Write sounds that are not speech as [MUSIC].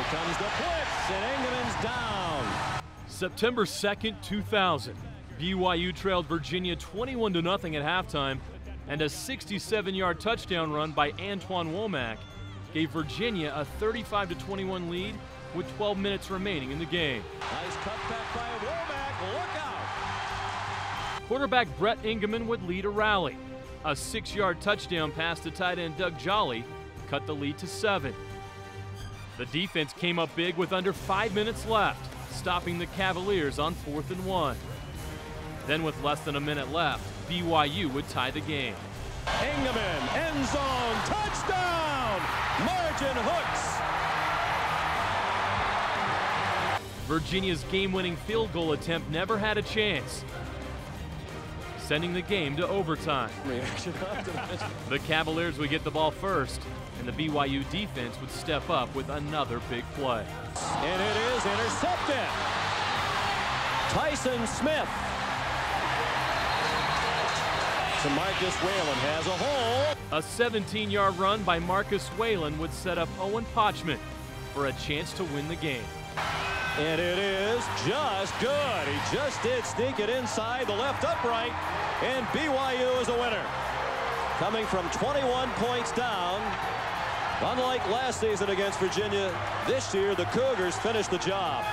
Here comes the blitz, and Engemann's down. September 2nd, 2000. BYU trailed Virginia 21 0 at halftime, and a 67 yard touchdown run by Antwoine Womack gave Virginia a 35 21 lead with 12 minutes remaining in the game. Nice cutback by Womack. Look out. Quarterback Bret Engemann would lead a rally. A six yard touchdown pass to tight end Doug Jolley cut the lead to seven. The defense came up big with under five minutes left, stopping the Cavaliers on fourth and one. Then, with less than a minute left, BYU would tie the game. Engemann, end zone, touchdown! Margin hooks. Virginia's game winning field goal attempt never had a chance, sending the game to overtime. [LAUGHS] The Cavaliers would get the ball first, and the BYU defense would step up with another big play. And it is intercepted. Tyson Smith. So Marcus Whalen has a hole. A 17 yard run by Marcus Whalen would set up Owen Pochman for a chance to win the game. And it is just good. He just did sneak it inside the left upright, and BYU is a winner. Coming from 21 points down, unlike last season against Virginia, this year the Cougars finished the job.